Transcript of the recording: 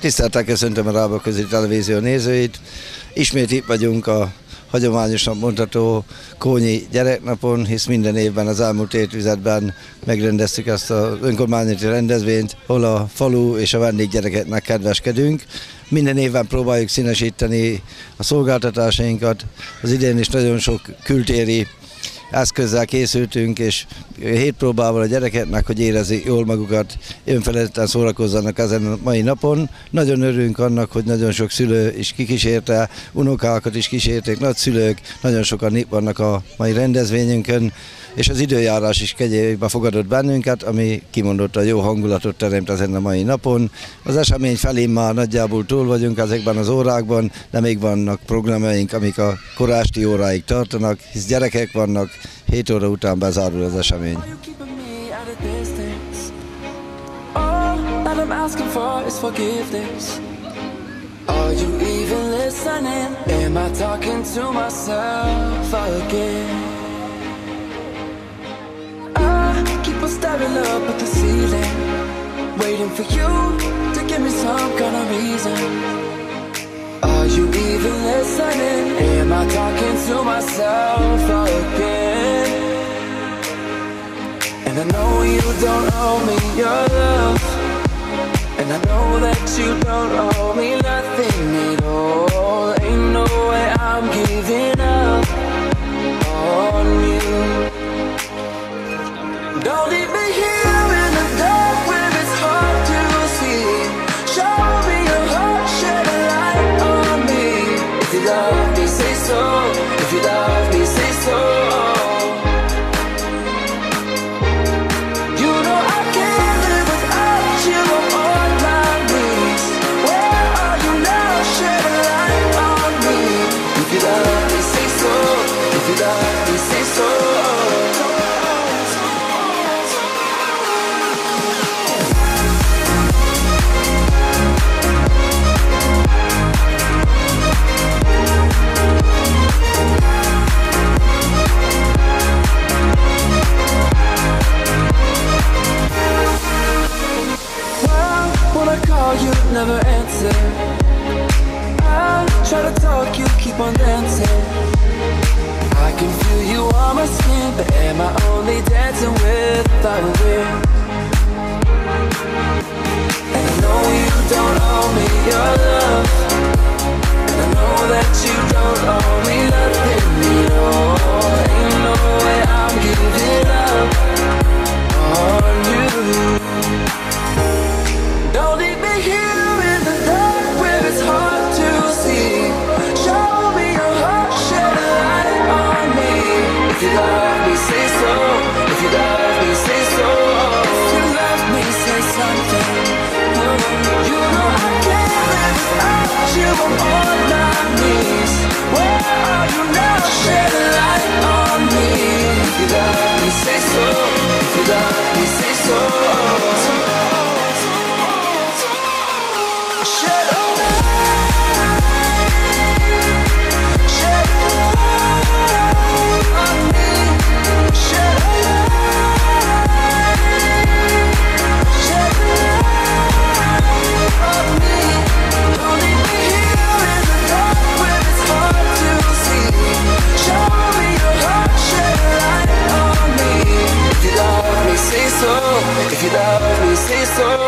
Tiszteltel köszöntöm a Rába Közi Televízió nézőit. Ismét itt vagyunk a hagyományosan mondható Kónyi gyereknapon, hisz minden évben az elmúlt évtizedben megrendeztük ezt az önkormányzati rendezvényt, hol a falu és a vendéggyerekeknek kedveskedünk. Minden évben próbáljuk színesíteni a szolgáltatásainkat. Az idén is nagyon sok kültéri eszközzel készültünk, és hét próbával a gyerekeknek, hogy érezik jól magukat, önfeledten szórakozzanak ezen a mai napon. Nagyon örülünk annak, hogy nagyon sok szülő is kikísérte, unokákat is kísérték, nagyszülők, nagyon sokan itt vannak a mai rendezvényünkön, és az időjárás is kegyébe fogadott bennünket, ami kimondott a jó hangulatot teremt ezen a mai napon. Az esemény felé már nagyjából túl vagyunk ezekben az órákban, de még vannak programjaink, amik a korásti óráig tartanak, hisz gyerekek vannak, 7 óra után bezárul az esemény. Are you even listening? Am I talking to myself again? Staring up at the ceiling Waiting for you to give me some kind of reason Are you even listening? Am I talking to myself again? And I know you don't owe me your love And I know that you don't owe me nothing at all Ain't no way I'm giving up on you don't leave me here my but am I only dancing with the wind? And I know you don't owe me your love. If you love me, say so. If you love me, say so. If you love me, say something. Oh, you know I can't live without you all I need. so